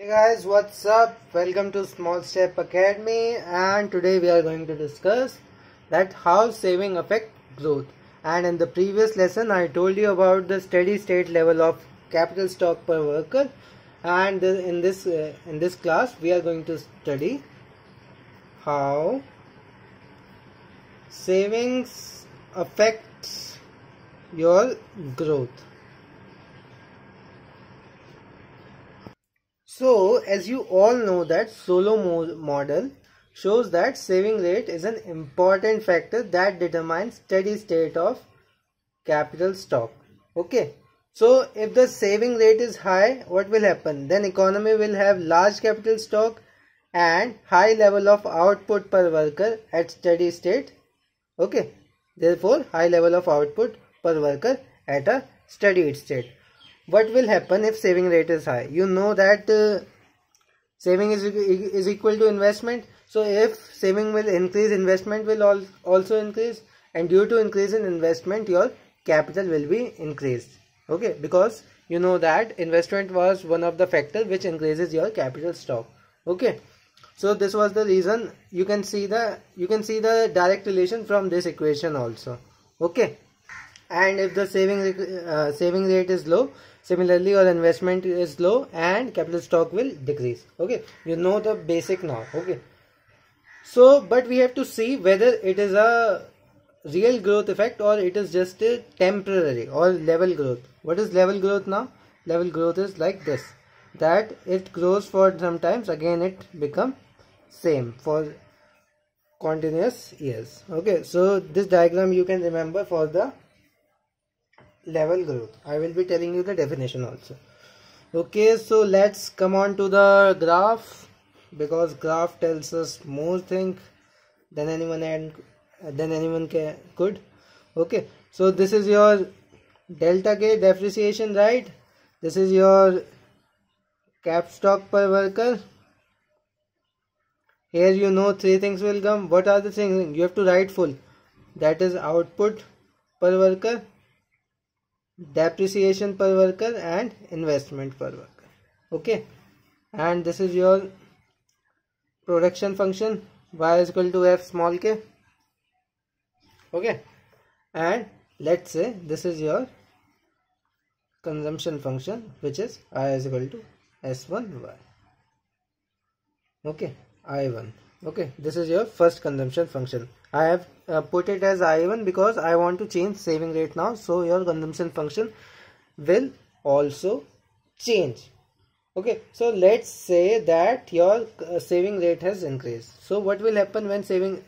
Hey guys, what's up? Welcome to Small Step Academy and today we are going to discuss that how saving affect growth. And in the previous lesson I told you about the steady state level of capital stock per worker and in this uh, in this class we are going to study how savings affects your growth. So as you all know that Solow model shows that saving rate is an important factor that determines steady state of capital stock. Okay. So if the saving rate is high, what will happen? Then economy will have large capital stock and high level of output per worker at steady state. Okay. Therefore, high level of output per worker at a steady state what will happen if saving rate is high? You know that uh, saving is is equal to investment. So if saving will increase investment will al also increase and due to increase in investment your capital will be increased. Okay? Because you know that investment was one of the factors which increases your capital stock. Okay? So this was the reason. You can see the you can see the direct relation from this equation also. Okay and if the saving uh, saving rate is low similarly your investment is low and capital stock will decrease. Okay? You know the basic now. Okay? So but we have to see whether it is a real growth effect or it is just a temporary or level growth. What is level growth now? Level growth is like this. That it grows for sometimes again it become same for continuous years. Okay? So this diagram you can remember for the level growth i will be telling you the definition also. Okay so let's come on to the graph because graph tells us more thing than anyone and than anyone can, could. Okay so this is your delta k depreciation right? This is your cap stock per worker. Here you know three things will come. What are the things? You have to write full. That is output per worker depreciation per worker and investment per worker. Okay? And this is your production function y is equal to f small k. Okay? And let's say this is your consumption function which is i is equal to s1y okay? I1 okay this is your first consumption function. I have uh, put it as I1 because I want to change saving rate now. So your consumption function will also change. Okay so let's say that your uh, saving rate has increased. So what will happen when saving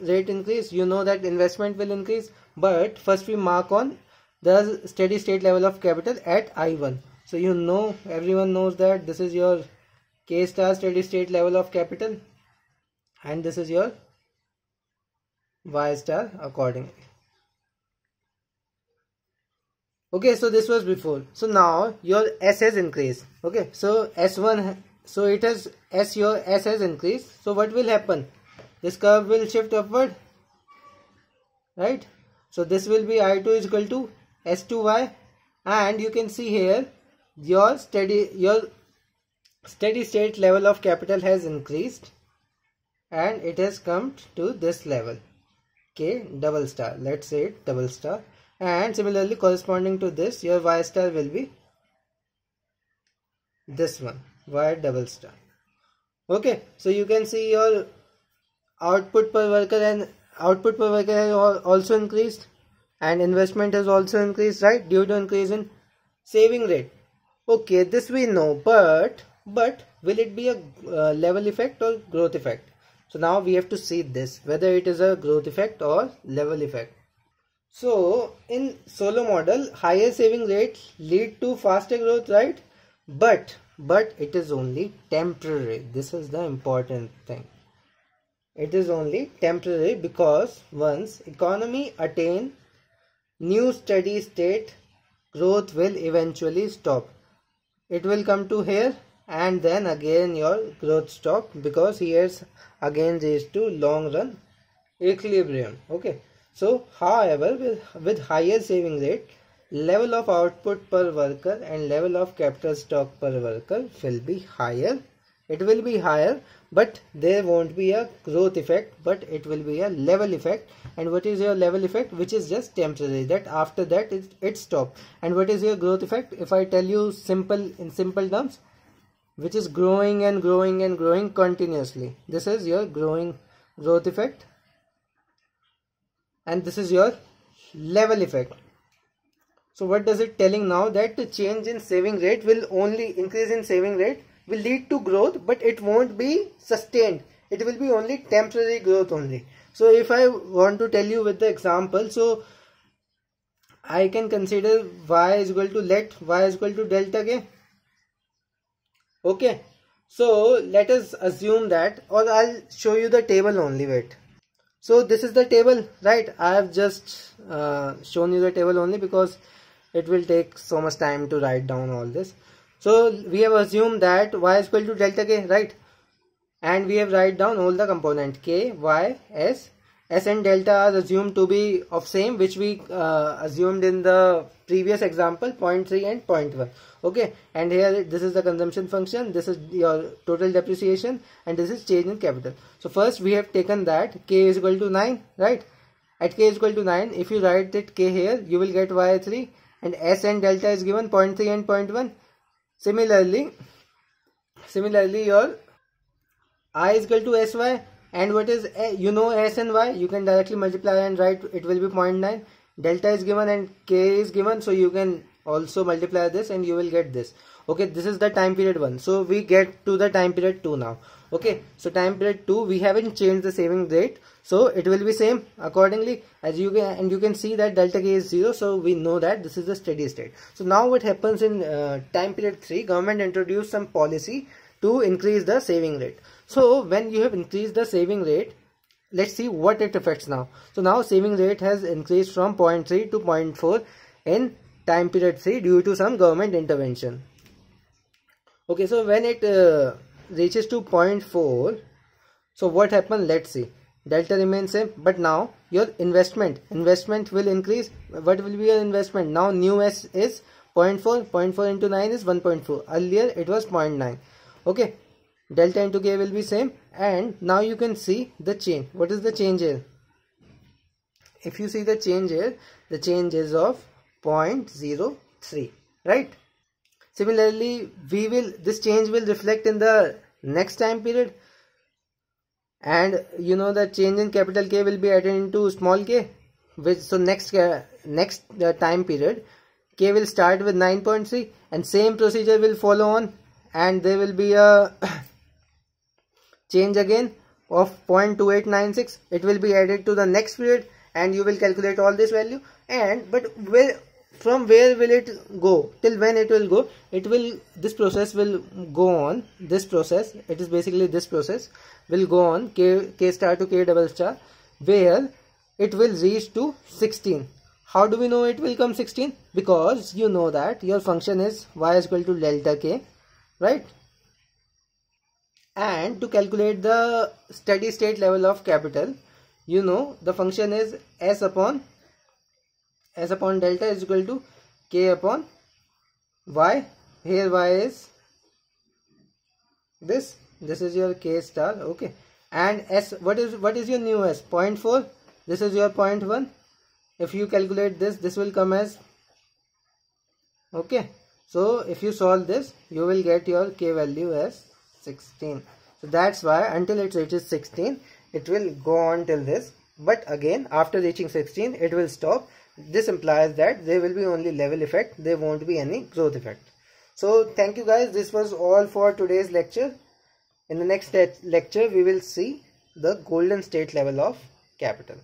rate increase? You know that investment will increase but first we mark on the steady state level of capital at I1 so you know everyone knows that this is your K star steady state level of capital and this is your y star accordingly. Okay so this was before. So now your s has increased. Okay so s1 so it has s your s has increased. So what will happen? This curve will shift upward right? So this will be i2 is equal to s2y and you can see here your steady your steady state level of capital has increased and it has come to this level. K double star. Let's say it double star. And similarly corresponding to this your y star will be this one. Y double star. Okay so you can see your output per worker and output per worker has also increased. And investment has also increased right? Due to increase in saving rate. Okay this we know but but will it be a uh, level effect or growth effect so now we have to see this whether it is a growth effect or level effect. So in Solow model higher saving rate lead to faster growth right? But but it is only temporary. This is the important thing. It is only temporary because once economy attain new steady state growth will eventually stop. It will come to here and then again your growth stop because here's again reached to long run equilibrium. Okay. So however with, with higher saving rate level of output per worker and level of capital stock per worker will be higher. It will be higher but there won't be a growth effect but it will be a level effect. And what is your level effect? Which is just temporary that after that it, it stop and what is your growth effect? If i tell you simple in simple terms which is growing and growing and growing continuously. This is your growing growth effect. And this is your level effect. So what does it telling now? That the change in saving rate will only increase in saving rate will lead to growth but it won't be sustained. It will be only temporary growth only. So if i want to tell you with the example so i can consider y is equal to let y is equal to delta k okay so let us assume that or i'll show you the table only wait so this is the table right i have just uh, shown you the table only because it will take so much time to write down all this so we have assumed that y is equal to delta k, right? And we have write down all the component k, y, s. S and delta are assumed to be of same which we uh, assumed in the previous example 0.3 and 0.1 okay and here this is the consumption function this is your total depreciation and this is change in capital. So first we have taken that k is equal to 9 right? At k is equal to 9 if you write it k here you will get y3 and s and delta is given 0.3 and 0.1 Similarly, similarly your i is equal to sy and what is a, you know s and y you can directly multiply and write it will be 0.9 delta is given and k is given so you can also multiply this and you will get this. Okay this is the time period 1 so we get to the time period 2 now. Okay so time period 2 we haven't changed the saving rate so it will be same accordingly. As you can and you can see that delta k is 0 so we know that this is the steady state. So now what happens in uh, time period 3 government introduced some policy to increase the saving rate so when you have increased the saving rate let's see what it affects now. So now saving rate has increased from 0.3 to 0.4 in time period 3 due to some government intervention. Okay so when it uh, reaches to 0.4 so what happened? Let's see. Delta remains same but now your investment investment will increase. What will be your investment? Now new s is 0.4 0.4 into 9 is 1.4 earlier it was 0.9 okay delta into k will be same. And now you can see the change. What is the change here? If you see the change here the change is of 0.03 right? Similarly, we will this change will reflect in the next time period. And you know the change in capital K will be added into small k which so next uh, next uh, time period K will start with 9.3 and same procedure will follow on and there will be a change again of 0.2896 it will be added to the next period and you will calculate all this value. And but where from where will it go? Till when it will go? It will this process will go on. This process it is basically this process will go on k, k star to k double star where it will reach to 16 how do we know it will come 16 because you know that your function is y is equal to delta k right and to calculate the steady state level of capital you know the function is s upon s upon delta is equal to k upon y. Here y is this. This is your k star. Okay. And s what is what is your new s? 0.4 this is your 0.1 if you calculate this this will come as okay. So if you solve this you will get your k value as 16 so that's why until it reaches 16 it will go on till this. But again after reaching 16 it will stop. This implies that there will be only level effect. There won't be any growth effect. So thank you guys. This was all for today's lecture. In the next lecture we will see the golden state level of capital.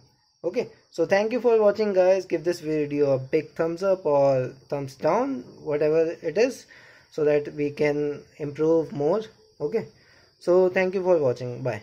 Okay. So thank you for watching guys. Give this video a big thumbs up or thumbs down whatever it is so that we can improve more okay. So thank you for watching. Bye